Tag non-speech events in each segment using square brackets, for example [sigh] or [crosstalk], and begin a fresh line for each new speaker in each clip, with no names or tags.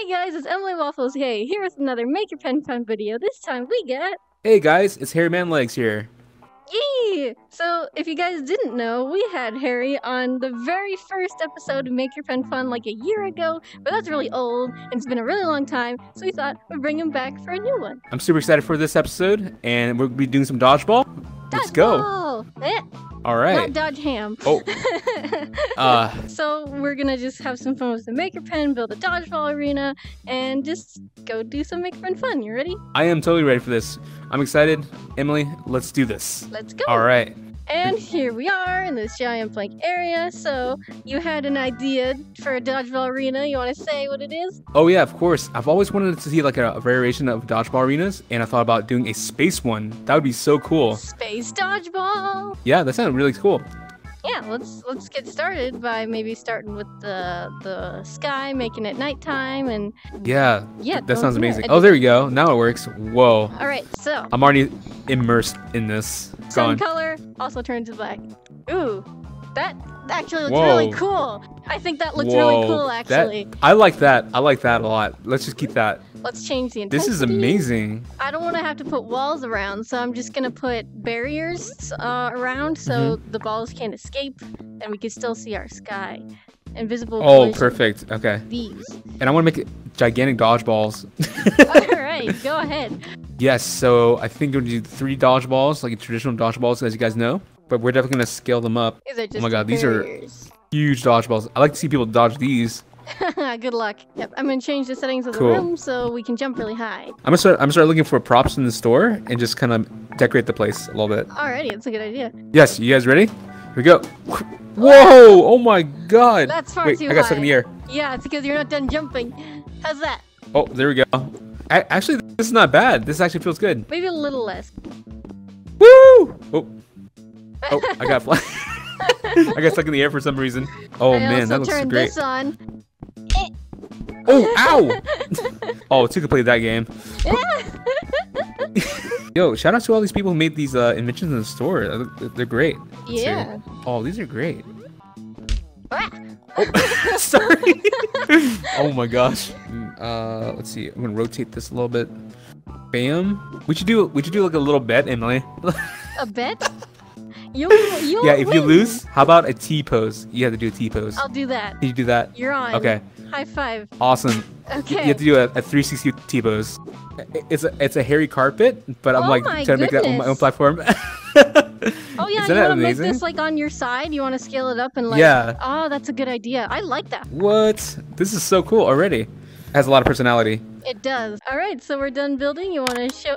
Hey guys, it's Emily Waffles. Hey, here with another Maker Pen Fun video. This time we get
Hey guys, it's HairyManLegs here.
Yee! So, if you guys didn't know, we had Harry on the very first episode of Maker Pen Fun like a year ago, but that's really old and it's been a really long time, so we thought we'd bring him back for a new one.
I'm super excited for this episode, and we're gonna be doing some dodgeball. Let's go.
Dodgeball! Eh,
All
Not
right.
Dodge Ham.
Oh, [laughs] uh,
so we're gonna just have some fun with the Maker Pen, build a dodgeball arena, and just go do some Maker Pen fun. You ready?
I am totally ready for this. I'm excited. Emily, let's do this.
Let's go!
All right.
And here we are in this giant blank area. So you had an idea for a dodgeball arena. You want to say what it is?
Oh yeah, of course. I've always wanted to see like a, a variation of dodgeball arenas, and I thought about doing a space one. That would be so cool.
Space dodgeball.
Yeah, that sounded really cool.
Yeah, let's let's get started by maybe starting with the the sky, making it nighttime, and
Yeah,
yeah,
that sounds
there.
amazing. Oh, there we go. Now it works. Whoa.
All right, so
I'm already immersed in this.
sun
Gone.
color also turns to black. Ooh, that actually looks really cool. I think that looks really
Whoa,
cool.
that-
Actually,
I like that. I like that a lot. Let's just keep that.
let's change the intensity.
This is amazing.
I don't want to have to put walls around, so I'm just gonna put barriers uh, around so
Mm-hmm.
the balls can't escape, and we can still see our sky. Invisible.
Oh,
collision.
perfect. Okay.
These.
And I want to make it gigantic dodgeballs. [laughs]
All [laughs] right, go ahead.
yes, so I think we're going to do three dodgeballs, like traditional dodgeballs, as you guys know. But we're definitely going to scale them up.
These are just
Oh my god, these are
barriers.
Huge dodgeballs. I like to see people dodge these. [laughs]
Good luck. Yep, I'm gonna change the settings of the
Cool.
room so we can jump really high.
I'm gonna start. I'm gonna start looking for props in the store and just kind of decorate the place a little bit.
Alrighty, that's a good idea.
Yes, you guys ready? Here we go. Whoa! Oh my god!
That's far
Wait,
too
I got stuck in the air.
Yeah, it's because you're not done jumping. How's that?
Oh, there we go. A- actually, this is not bad. This actually feels good.
Maybe a little less.
Woo! Oh, oh, I got [laughs] fly. [laughs] I got stuck in the air for some reason. Oh
I
man, that looks great.
this on.
Oh, ow! [laughs] oh, two could play that game. [laughs] Yo, shout out to all these people who made these uh, inventions in the store. They're great.
Yeah.
Oh, these are great.
Ah!
Oh, sorry. oh my gosh. Mm, Uh, let's see. I'm gonna rotate this a little bit. Bam. We should do. We should do like a little bet, Emily.
A bet? You, you
yeah. If you lose, how about a T pose? You have to do a T pose.
I'll do that.
Can you do that?
You're on.
Okay.
High five.
Awesome.
Okay.
You have to do a, a 360 T pose. It's a it's a hairy carpet, but I'm
Oh
like trying to make that on my own platform. [laughs]
Oh yeah, you want to make this like on your side? You want to scale it up and like?
Yeah.
Oh, that's a good idea. I like that.
What? This is so cool already. Has a lot of personality.
It does. All right, so we're done building. You want to show?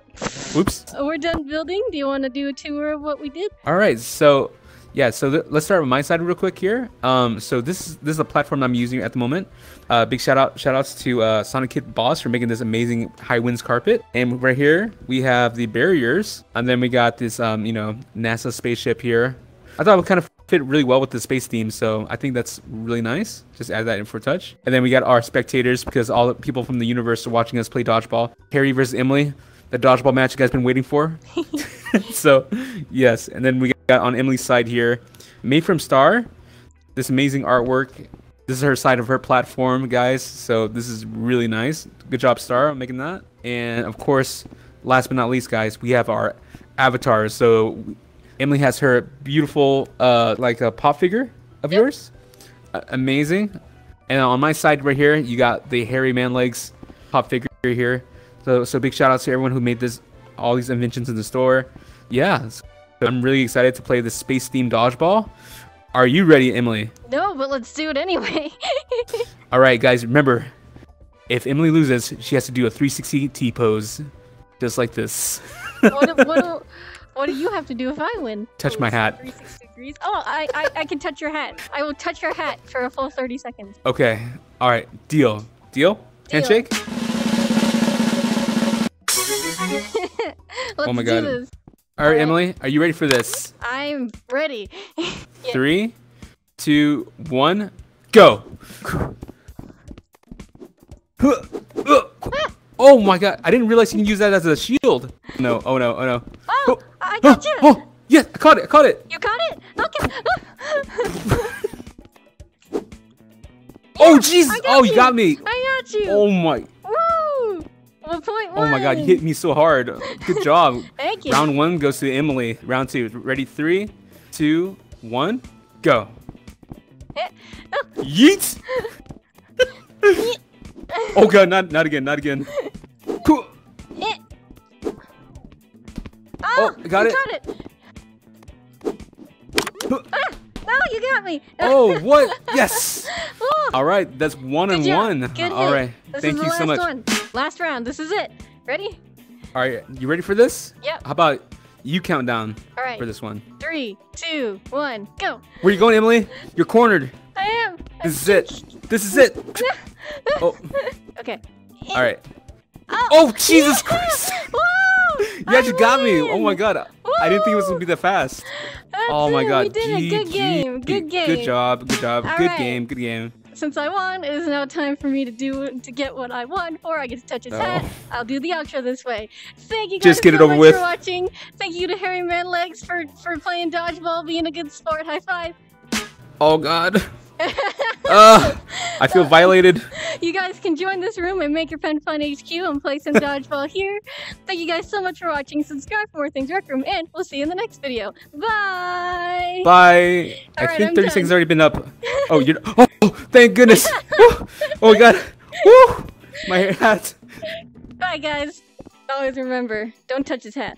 Oops.
Oh, We're done building. Do you want to do a tour of what we did?
All right. So, yeah. So let's start with my side real quick here. Um. So this is this is a platform I'm using at the moment. Uh, big shout out shout outs to uh, Sonic Kid Boss for making this amazing high winds carpet. And right here we have the barriers, and then we got this um you know NASA spaceship here. I thought it was kind of fit really well with the space theme, so I think that's really nice. Just add that in for touch. And then we got our spectators because all the people from the universe are watching us play dodgeball. Harry versus Emily, the dodgeball match you guys been waiting for. [laughs] [laughs] so, yes. And then we got on Emily's side here, made from Star, this amazing artwork. This is her side of her platform, guys. So this is really nice. Good job, Star, on making that. And of course, last but not least, guys, we have our avatars. So Emily has her beautiful, uh, like a pop figure of
Yep.
yours. Uh, amazing. And on my side right here, you got the HairyManLegs pop figure here. So, so big shout out to everyone who made this, all these inventions in the store. Yeah, so I'm really excited to play this space themed dodgeball. Are you ready, Emily?
No, but let's do it anyway. [laughs]
All right, guys, remember, if Emily loses, she has to do a 360 T pose, just like this.
what, do, what, do, what do you have to do if I win?
Touch
Oh,
my hat.
360 degrees. Oh, I, I, I can touch your hat. I will touch your hat for a full 30 seconds.
Okay, all right, deal, deal, handshake. [laughs]
Let's
oh
my
God.
this.
All right. Emily, are you ready for this?
I'm ready. [laughs] Yeah.
Three, two, one, go. [laughs] Oh my god, I didn't realize you can use that as a shield. No, oh no, oh no.
Oh, I got you.
Oh, yes, I caught it, I caught it.
You caught it? Okay.
Oh [laughs] jeez, oh you
you.
got me.
I got you.
Oh my. Oh my god, you hit me so hard. [laughs] Good job.
Thank you.
Round one goes to Emily. Round two. Ready? Three, two, one, go.
Eh.
Yeet! [laughs] oh god, not not again, not again. Got
you
it.
Got it. Ah, no, you got me.
Oh, [laughs] what? Yes. All right, that's one
Good
and
job.
one.
Good
All
hit.
right,
This
thank
is the
you
last
so much.
One. Last round. This is it. Ready?
All right, you ready for this?
Yep.
How about you count down
All right.
for this one?
Three, two, one, go.
Where you going, Emily? You're cornered.
I am.
This is it. This is it. [laughs] Oh,
Okay.
all right.
Oh,
Oh, Jesus Christ. [laughs]
Woo! [laughs]
You actually got me. Oh my god. I didn't think it was gonna be that fast.
That's
Oh my
it.
god.
We did it. Good
GG.
game. Good game.
Good job. Good job.
All
good
right.
game. Good game.
Since I won, it is now time for me to do to get what I won for. I get to touch his
Oh.
hat. I'll do the outro this way. Thank you guys
Just get it
so
over
much
with.
for watching. Thank you to HairyManLegs for for playing dodgeball, being a good sport. High five.
Oh god. [laughs] Uh, I feel violated.
You guys can join this room and MakerPenFunHQ and play some dodgeball here. Thank you guys so much for watching. Subscribe for more things Rec Room, and we'll see you in the next video. Bye.
Bye. I
All right,
think
I'm
30 seconds already been up. [laughs] Oh, you're. Oh, oh, thank goodness. [laughs] Oh my god. Woo. My hat.
Bye, guys. Always remember, don't touch his hat.